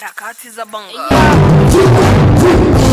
harakati za bongo Kama